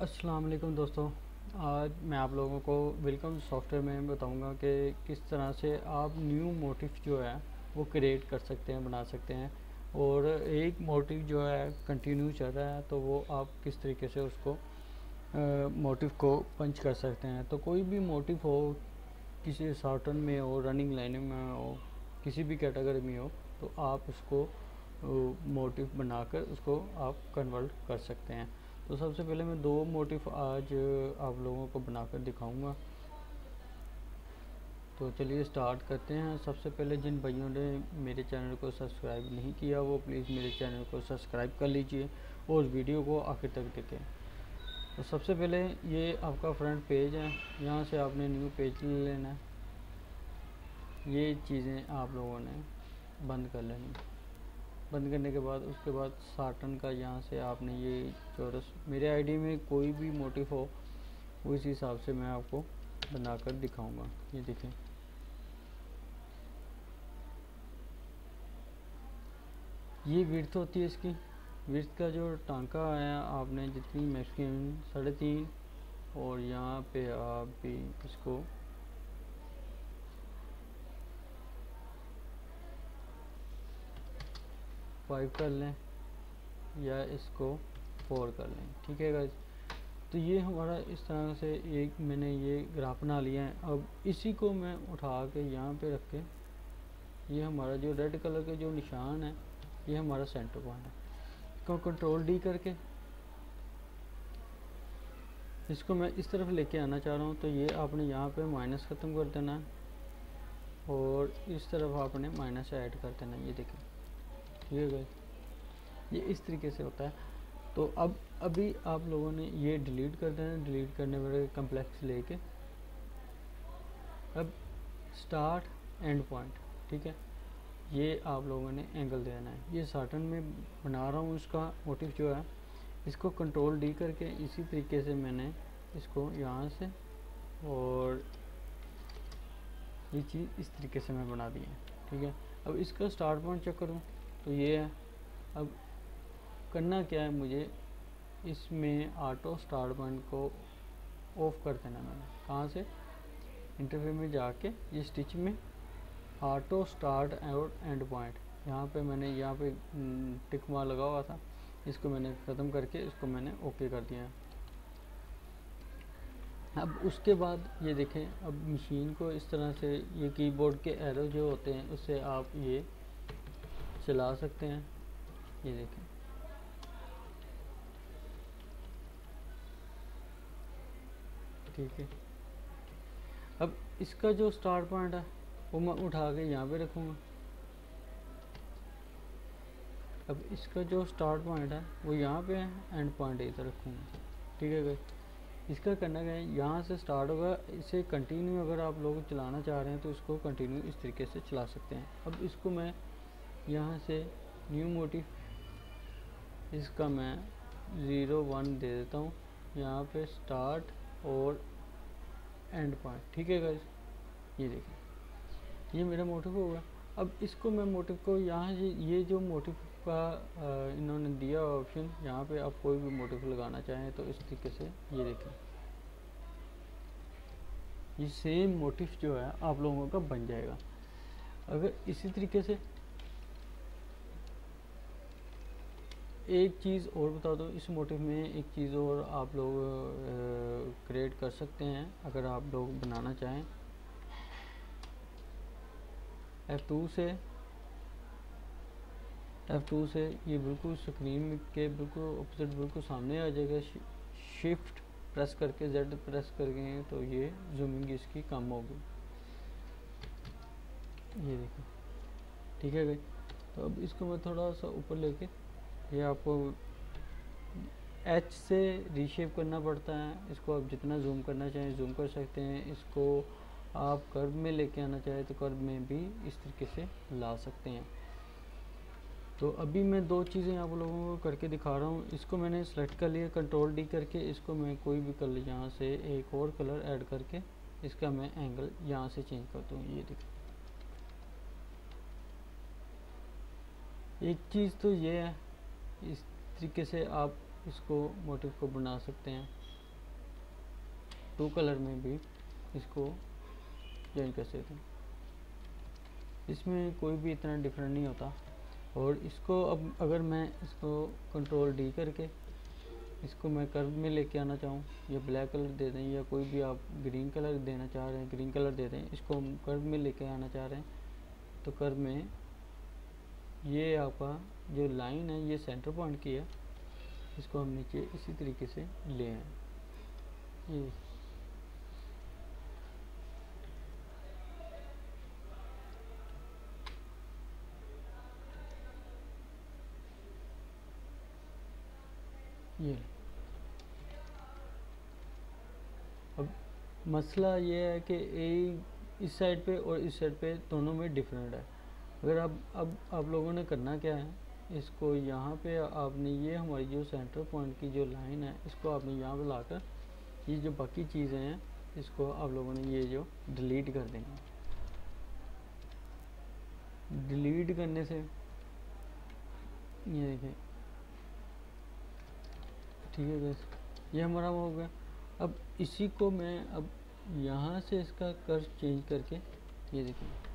अस्सलाम वालेकुम दोस्तों। आज मैं आप लोगों को वेलकम सॉफ्टवेयर में बताऊँगा कि किस तरह से आप न्यू मोटिव जो है, वो क्रिएट कर सकते हैं, बना सकते हैं। और एक मोटिव जो है कंटिन्यू चल रहा है तो वो आप किस तरीके से उसको मोटिव को पंच कर सकते हैं। तो कोई भी मोटिव हो, किसी शॉर्टन में हो रनिंग लाइन में हो, किसी भी कैटेगरी में हो तो आप उसको मोटिव बनाकर उसको आप कन्वर्ट कर सकते हैं। तो सबसे पहले मैं दो मोटिव आज आप लोगों को बनाकर दिखाऊँगा। तो चलिए स्टार्ट करते हैं। सबसे पहले जिन भाइयों ने मेरे चैनल को सब्सक्राइब नहीं किया, वो प्लीज़ मेरे चैनल को सब्सक्राइब कर लीजिए और वीडियो को आखिर तक देखें। तो सबसे पहले ये आपका फ्रंट पेज है। यहाँ से आपने न्यू पेज ले लेना है। ये चीज़ें आप लोगों ने बंद कर लेनी। बंद करने के बाद, उसके बाद साटन का यहाँ से आपने ये चौरस मेरे आईडी में कोई भी मोटिव हो उस हिसाब से मैं आपको बनाकर दिखाऊँगा। ये देखें। ये विर्थ होती है इसकी। विर्थ का जो टांका आया आपने जितनी मैक्सिमम साढ़े तीन और यहाँ पे आप भी इसको फाइव कर लें या इसको फोर कर लें। ठीक है गाइज़ तो ये हमारा इस तरह से एक मैंने ये ग्राफ बना लिया है। अब इसी को मैं उठा के यहाँ पे रख के ये हमारा जो रेड कलर के जो निशान है, ये हमारा सेंटर पॉइंट है। इसको कंट्रोल डी करके इसको मैं इस तरफ़ लेके आना चाह रहा हूँ। तो ये आपने यहाँ पे माइनस ख़त्म कर देना है और इस तरफ़ आपने माइनस ऐड कर देना है। ये देखें ये गए ये इस तरीके से होता है। तो अब, अभी आप लोगों ने ये डिलीट कर देना डिलीट करने वाले कम्प्लेक्स लेके। अब स्टार्ट एंड पॉइंट ठीक है? ये आप लोगों ने एंगल देना है। ये साटन में बना रहा हूँ, इसका मोटिव जो है, इसको कंट्रोल डी करके इसी तरीके से मैंने इसको यहाँ से और ये चीज़ इस तरीके से मैं बना दी है, ठीक है? अब इसका स्टार्ट पॉइंट चेक करूँ। तो ये है। अब करना क्या है मुझे? इसमें ऑटो स्टार्ट पॉइंट को ऑफ़ कर देना मैंने। कहाँ से? इंटरफेयर में जाके ये स्टिच में ऑटो स्टार्ट और एंड पॉइंट यहाँ पे मैंने, यहाँ पे टिक मार लगा हुआ था। इसको मैंने ख़त्म करके इसको मैंने ओके कर दिया अब उसके बाद ये देखें, अब मशीन को इस तरह से ये कीबोर्ड के एरो जो होते हैं, उससे आप ये चला सकते हैं। ये देखें। ठीक है। अब इसका जो स्टार्ट पॉइंट है, वो मैं उठा के यहाँ पे रखूँगा। अब इसका जो स्टार्ट पॉइंट है, वो यहाँ पे है, एंड पॉइंट इधर रखूँगा। ठीक है इसका करना क्या है? यहाँ से स्टार्ट होगा। इसे कंटिन्यू अगर आप लोग चलाना चाह रहे हैं तो इसको कंटिन्यू इस तरीके से चला सकते हैं। अब इसको मैं यहाँ से न्यू मोटिव इसका मैं ज़ीरो वन दे देता हूँ। यहाँ पे स्टार्ट और एंड पॉइंट ठीक है गाइस ये देखिए। ये मेरा मोटिव होगा अब इसको मैं मोटिव को यहाँ से, ये जो मोटिव का इन्होंने दिया ऑप्शन यहाँ पे आप कोई भी मोटिव लगाना चाहें तो इस तरीके से ये देखें ये सेम मोटिव जो है आप लोगों का बन जाएगा। अगर इसी तरीके से एक चीज़ और बता दो, इस मोटिव में एक चीज़ और आप लोग क्रिएट कर सकते हैं, अगर आप लोग बनाना चाहें। F2 से F2 से ये बिल्कुल स्क्रीन के बिल्कुल अपोजिट बिल्कुल सामने आ जाएगा। शिफ्ट प्रेस करके, Z प्रेस करके तो ये जूमिंग इसकी कम होगी। ये देखो, ठीक है भाई? तो अब इसको मैं थोड़ा सा ऊपर लेके ये आपको एच से रीशेप करना पड़ता है। इसको आप जितना जूम करना चाहें जूम कर सकते हैं। इसको आप कर्व में लेके आना चाहें तो कर्व में भी इस तरीके से ला सकते हैं। तो अभी मैं दो चीज़ें आप लोगों को करके दिखा रहा हूँ। इसको मैंने सेलेक्ट कर लिया कंट्रोल डी करके। इसको मैं कोई भी कलर यहाँ से एक और कलर ऐड करके इसका मैं एंगल यहाँ से चेंज करता हूँ ये देखो एक चीज़ तो ये है इस तरीके से आप इसको मोटिव को बना सकते हैं। टू कलर में भी इसको चेंज कर सकते हैं। इसमें कोई भी इतना डिफरेंट नहीं होता। और इसको अब अगर मैं इसको कंट्रोल डी करके इसको मैं कर्व में लेके आना चाहूँ, या ब्लैक कलर दे दें, या कोई भी आप ग्रीन कलर देना चाह रहे हैं ग्रीन कलर दे दें, इसको हम कर्व में लेके आना चाह रहे हैं तो कर्व में ये आपका जो लाइन है, ये सेंटर पॉइंट की है, इसको हम नीचे इसी तरीके से ले आए। ये ये। अब मसला ये है कि ए इस साइड पे और इस साइड पे दोनों में डिफरेंट है। अगर अब अब, आप लोगों ने करना क्या है? इसको यहाँ पे आपने ये हमारी जो सेंटर पॉइंट की जो लाइन है, इसको आपने यहाँ पे लाकर ये जो बाकी चीज़ें हैं, इसको आप लोगों ने ये जो डिलीट कर देंगे डिलीट करने से, ये देखें ठीक है बस ये हमारा हो गया। अब इसी को मैं अब यहाँ से इसका कर्व चेंज करके, ये देखिए।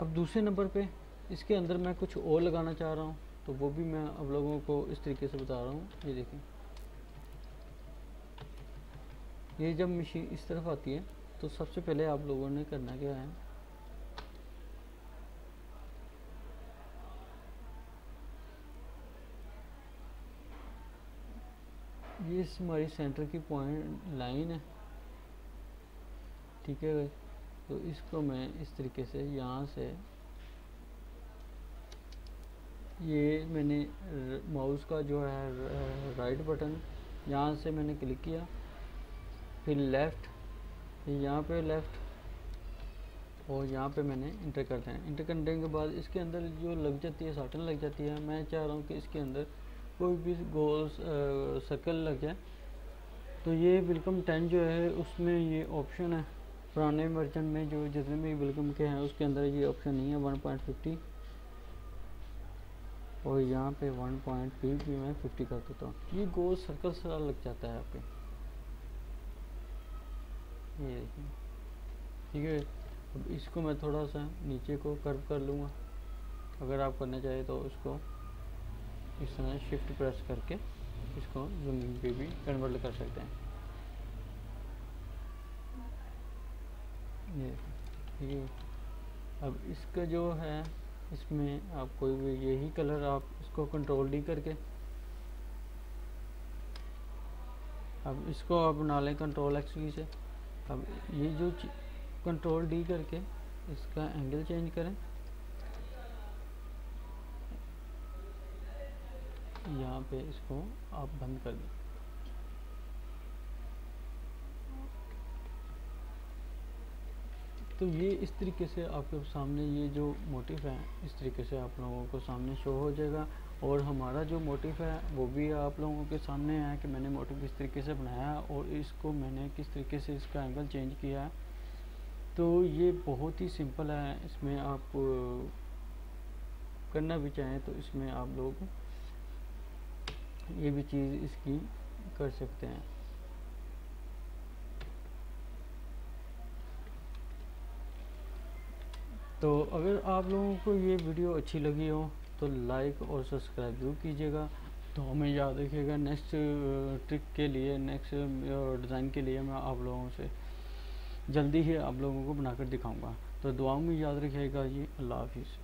अब दूसरे नंबर पे इसके अंदर मैं कुछ और लगाना चाह रहा हूँ तो वो भी मैं अब लोगों को इस तरीके से बता रहा हूँ। ये देखिए ये जब मशीन इस तरफ़ आती है तो सबसे पहले आप लोगों ने करना क्या है? ये हमारी सेंटर की पॉइंट लाइन है। ठीक है तो इसको मैं इस तरीके से यहाँ से ये मैंने माउस का जो है राइट बटन यहाँ से मैंने क्लिक किया। फिर लेफ़्ट यहाँ पे लेफ़्ट और यहाँ पे मैंने इंटर कर दिया इंटर करने के बाद इसके अंदर जो लग जाती है साटन लग जाती है। मैं चाह रहा हूँ कि इसके अंदर कोई भी गोल सर्कल लग जाए। तो ये वेलकम टेन जो है, उसमें ये ऑप्शन है। पुराने वर्जन में जो जितने भी वेलकम के हैं, उसके अंदर ये ऑप्शन नहीं है वन पॉइंट फिफ्टी और यहाँ पे वन पॉइंट पी भी मैं फिफ्टी कर देता हूँ। ये गोल सर्कल सा लग जाता है आपके ये देखिए। ठीक है? अब इसको मैं थोड़ा सा नीचे को कर्व कर लूँगा। अगर आप करना चाहें तो उसको इस तरह शिफ्ट प्रेस करके इसको ज़मीन पे भी कन्वर्ट कर सकते हैं। ये ठीक है अब इसका जो है, इसमें आप कोई भी यही कलर आप इसको कंट्रोल डी करके। अब इसको आप बना लें कंट्रोल एक्स की से। अब ये जो कंट्रोल डी करके इसका एंगल चेंज करें। यहाँ पे इसको आप बंद कर दें। तो ये इस तरीके से आपके सामने ये जो मोटिव है, इस तरीके से आप लोगों को सामने शो हो जाएगा। और हमारा जो मोटिव है, वो भी आप लोगों के सामने है कि मैंने मोटिव किस तरीके से बनाया और इसको मैंने किस तरीके से इसका एंगल चेंज किया है। तो ये बहुत ही सिंपल है, इसमें आप करना भी चाहें तो इसमें आप लोग ये भी चीज़ इसकी कर सकते हैं। तो अगर आप लोगों को ये वीडियो अच्छी लगी हो तो लाइक और सब्सक्राइब ज़रूर कीजिएगा। तो हमें याद रखिएगा नेक्स्ट ट्रिक के लिए नेक्स्ट डिज़ाइन के लिए मैं आप लोगों से जल्दी ही आप लोगों को बनाकर दिखाऊँगा। तो दुआओं में याद रखिएगा जी। अल्लाह हाफिज़।